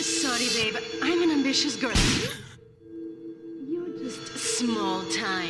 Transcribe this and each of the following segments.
Sorry, babe. I'm an ambitious girl. You're just small time.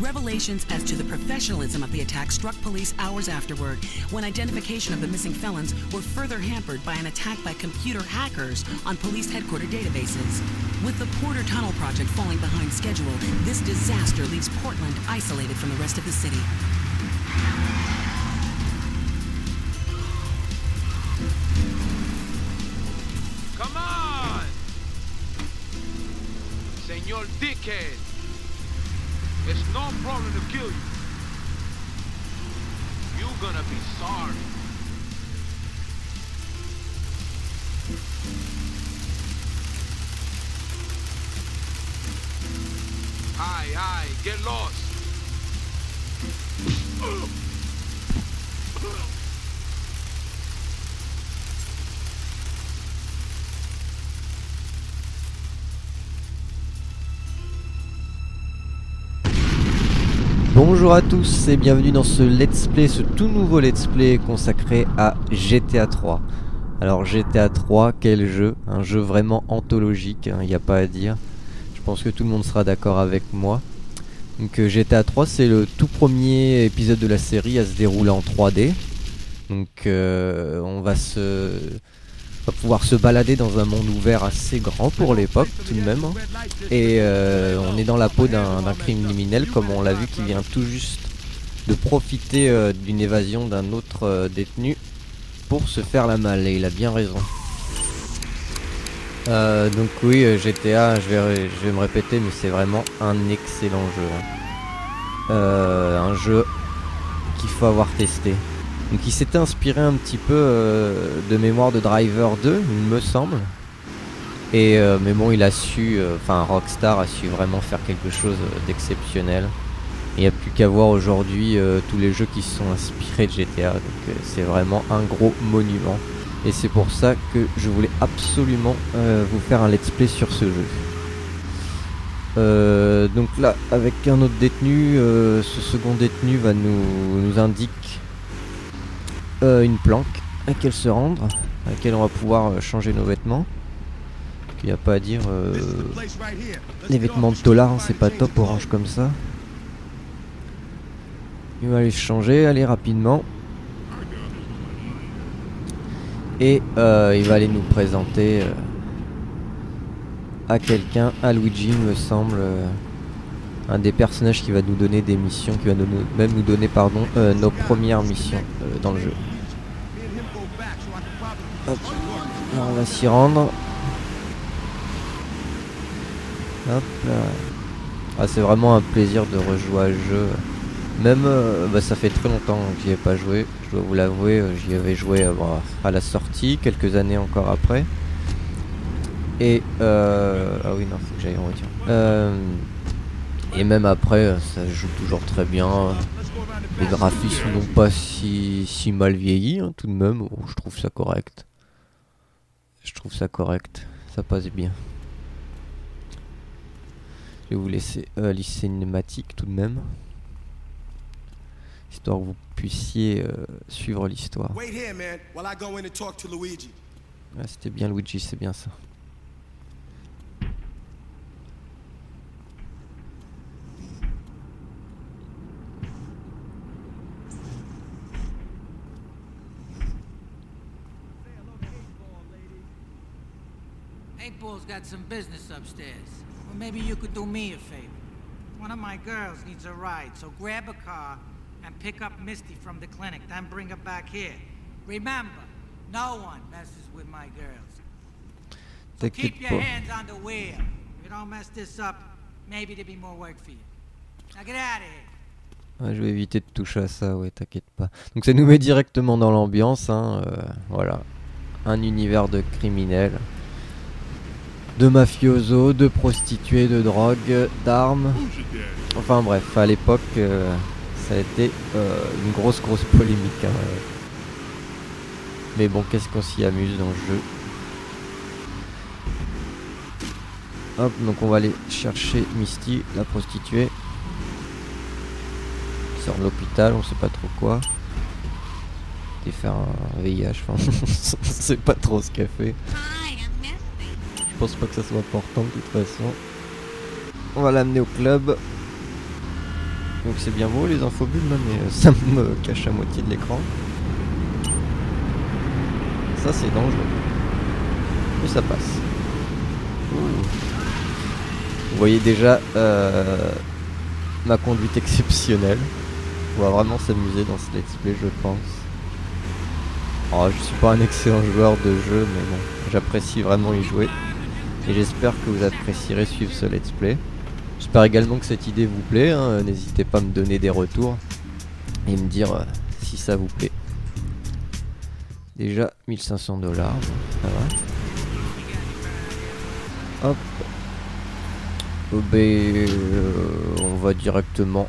Revelations as to the professionalism of the attack struck police hours afterward, when identification of the missing felons were further hampered by an attack by computer hackers on police headquarters databases. With the Porter Tunnel project falling behind schedule, this disaster leaves Portland isolated from the rest of the city. Come on! Senor Dickhead! It's no problem to kill you. You're gonna be sorry. Aye, aye, get lost. Bonjour à tous et bienvenue dans ce let's play, ce tout nouveau let's play consacré à GTA 3. Alors GTA 3, quel jeu, un jeu vraiment anthologique, il n'y a pas à dire. Je pense que tout le monde sera d'accord avec moi. Donc euh, GTA 3 c'est le tout premier épisode de la série à se dérouler en 3D. Donc euh, on va se va pouvoir se balader dans un monde ouvert assez grand pour l'époque tout de même. hein. Et euh, on est dans la peau d'un criminel comme on l'a vu qui vient tout juste de profiter euh, d'une évasion d'un autre euh, détenu pour se faire la malle et il a bien raison. Donc oui GTA je vais, je vais me répéter mais c'est vraiment un excellent jeu. hein. Un jeu qu'il faut avoir testé. Donc il s'était inspiré un petit peu euh, de mémoire de Driver 2, il me semble. Et euh, mais bon, il a su, euh, enfin Rockstar a su vraiment faire quelque chose d'exceptionnel. Il n'y a plus qu'à voir aujourd'hui tous les jeux qui se sont inspirés de GTA. Donc c'est vraiment un gros monument. Et c'est pour ça que je voulais absolument vous faire un let's play sur ce jeu. Donc là, avec un autre détenu, ce second détenu va nous, nous euh, une planque à laquelle se rendre, à laquelle on va pouvoir euh, changer nos vêtements? Il n'y a pas à dire, euh, les vêtements de hein, c'est pas top orange comme ça. Il va aller changer, aller rapidement. Et euh, il va aller nous présenter euh, à quelqu'un, à Luigi, il me semble, euh, un des personnages qui va nous donner des missions, qui va nous, même nous donner pardon, nos premières missions dans le jeu. On va s'y rendre. Hop là. Ah, c'est vraiment un plaisir de rejouer à jeu. Même, euh, bah, ça fait très longtemps que j'y ai pas joué. Je dois vous l'avouer, euh, j'y avais joué euh, bah, à la sortie, quelques années encore après. Et ah oui non, faut que j'aille en et même après, ça joue toujours très bien. Les graphismes n'ont pas si, si mal vieilli, hein, tout de même. Oh, je trouve ça correct. Je trouve ça correct. Ça passe bien. Je vais vous laisser euh, les cinématiques tout de même. Histoire que vous puissiez euh, suivre l'histoire. Wait here, man, while I go in and talk to Luigi. Ouais, C'était bien Luigi, c'est bien ça. Got some business upstairs. Well, maybe you could do me a favor. One of my girls needs a ride, so grab a car and pick up Misty from the clinic, then bring her back here. Remember, no one messes with my girls. So keep your hands on the wheel. If you don't mess this up, maybe there'll be more work for you. Now get out of here. Ouais, je vais éviter de toucher à ça, ouais, t'inquiète pas. Donc ça nous met directement dans l'ambiance, hein, euh, voilà. Un univers de criminels, de mafiosos, de prostituées, de drogue, d'armes. Enfin bref, à l'époque, euh, ça a été euh, une grosse, grosse polémique. hein. Mais bon, qu'est-ce qu'on s'y amuse dans le jeu? Hop, donc on va aller chercher Misty, la prostituée qui sort de l'hôpital, on sait pas trop quoi. Et faire un VIH, enfin, on sait pas trop ce qu'elle fait. Je pense pas que ça soit important de toute façon. On va l'amener au club. Donc c'est bien beau les infobules là, mais euh, ça me cache à moitié de l'écran. Ça c'est dangereux. Mais ça passe. Vous voyez déjà euh, ma conduite exceptionnelle. On va vraiment s'amuser dans ce let's play, je pense. Oh, je suis pas un excellent joueur de jeu, mais bon, j'apprécie vraiment y jouer. Et j'espère que vous apprécierez suivre ce let's play. J'espère également que cette idée vous plaît. hein. N'hésitez pas à me donner des retours et me dire euh, si ça vous plaît. Déjà 1500 dollars, ça va. Hop. Oh, ben, euh, on va directement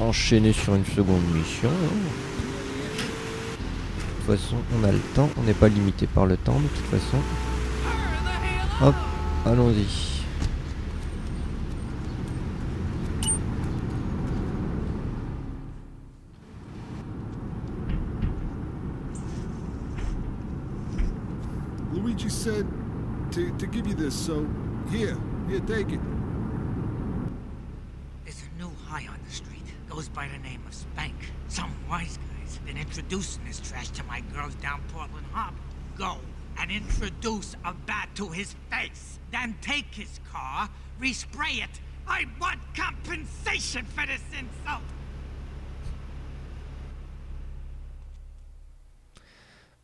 enchaîner sur une seconde mission. hein. De toute façon, on a le temps, on n'est pas limité par le temps de toute façon. Hop, allons-y. Luigi said to, to give you this, so here, here, take it. There's a new high on the street. Goes by the name of Spank. Some wise guy's been introducing this trash to my girls down Portland Harbor. Go and introduce a bat to his face. Then take his car, respray it. I want compensation for this insult.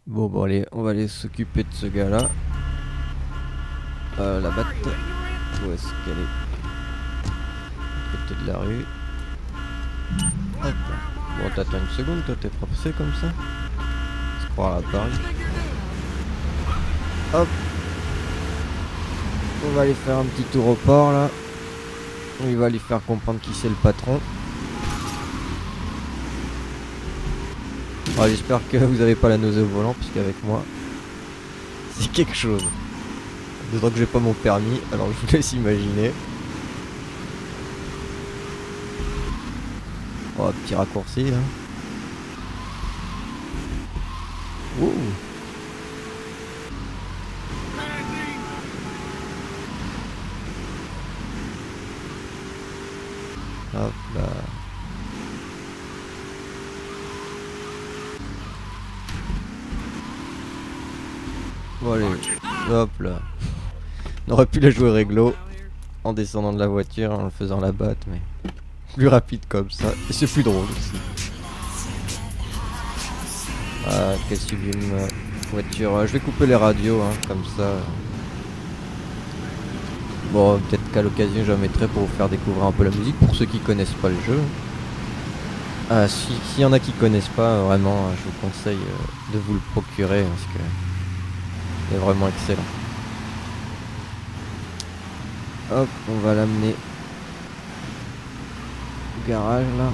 Bon, bon, allez, on va aller s'occuper de ce gars-là. Euh, la batte. Où est-ce qu'elle est? Côté de la rue. Hop. Bon, t'attends une seconde, toi, t'es passé comme ça Se croire à Paris. Hop. On va aller faire un petit tour au port, là. Il va lui faire comprendre qui c'est le patron. Ah, J'espère que vous avez pas la nausée au volant, parce qu'avec moi, c'est quelque chose. D'autant que j'ai pas mon permis, alors je vous laisse imaginer. Oh, petit raccourci là. Ouh. Hop là. Bon allez, hop là. On aurait pu la jouer réglo en descendant de la voiture, en le faisant la batte, mais plus rapide comme ça. Et c'est plus drôle aussi. Ah, quelle sublime euh, voiture. Je vais couper les radios, hein, comme ça. Bon, peut-être qu'à l'occasion, je la mettrai pour vous faire découvrir un peu la musique, pour ceux qui connaissent pas le jeu. Ah, si- s'il y en a qui connaissent pas, euh, vraiment, je vous conseille euh, de vous le procurer, parce que vraiment excellent. Hop, on va l'amener au garage là.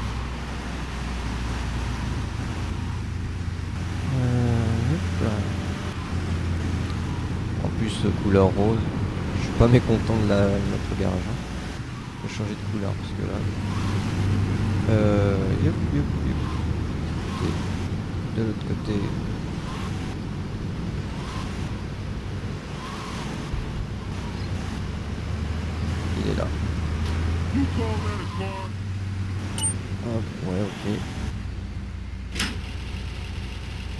Euh, là. En plus, couleur rose. Je suis pas mécontent de la, notre garage. hein. Changer de couleur parce que là. Euh, De l'autre côté. Là. Ouais, ok.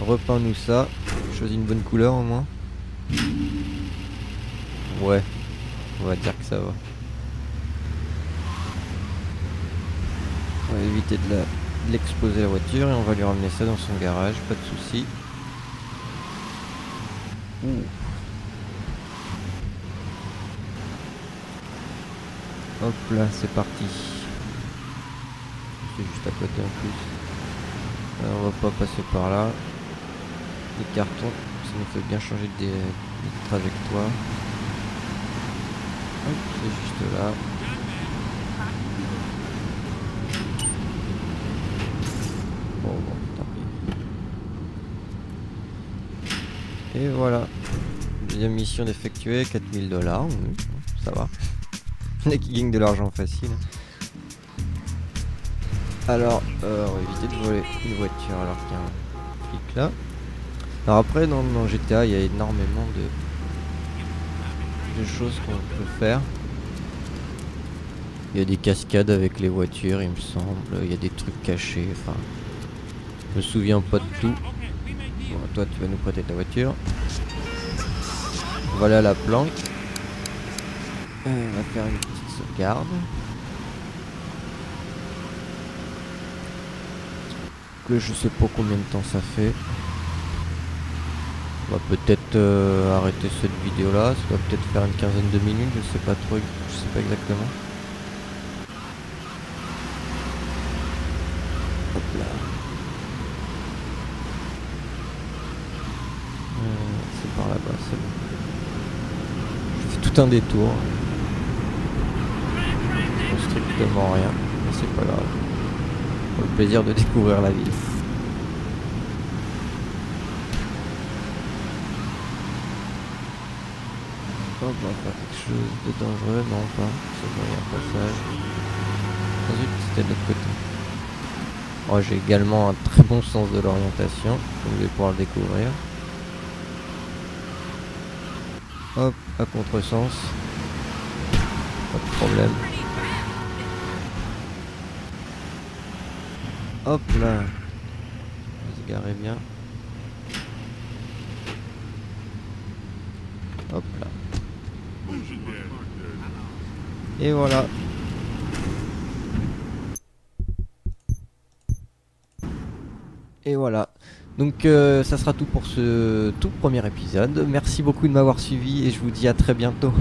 Repeins-nous ça. Choisis une bonne couleur au moins. Ouais, on va dire que ça va. On va éviter de l'exposer la voiture et on va lui ramener ça dans son garage, pas de souci. Ouh. Hop là, c'est parti. C'est juste à côté en plus. On va pas passer par là. Les cartons, ça nous fait bien changer de, de trajectoire. Hop, c'est juste là. Bon, bon. Et voilà. Deuxième mission d'effectuer, 4000 dollars. Ça va. A qui gagnent de l'argent facile. Alors, euh, on va éviter de voler une voiture alors qu'il y a un flic là. Alors après, dans, GTA, il y a énormément de, choses qu'on peut faire. Il y a des cascades avec les voitures, il me semble. Il y a des trucs cachés. Enfin, je me souviens pas de tout. Bon, toi, tu vas nous prêter ta voiture. Voilà la planque. Euh, on va faire une sauvegarde. Que je sais pas combien de temps ça fait. On va peut-être euh, arrêter cette vidéo là. Ça doit peut-être faire une quinzaine de minutes. Je sais pas trop. Je sais pas exactement. Euh, c'est par là-bas, c'est bon. Je fais tout un détour. Strictement rien. Mais c'est pas grave. Le plaisir de découvrir la ville. On va faire quelque chose de dangereux. Non, pas. C'est un passage. Ah zut, c'était de l'autre côté. Oh, j'ai également un très bon sens de l'orientation, vous allez pouvoir le découvrir. Hop, à contresens. Pas de problème. Hop là. On va se garer bien. Hop là. Et voilà. Et voilà. Donc euh, ça sera tout pour ce tout premier épisode. Merci beaucoup de m'avoir suivi et je vous dis à très bientôt.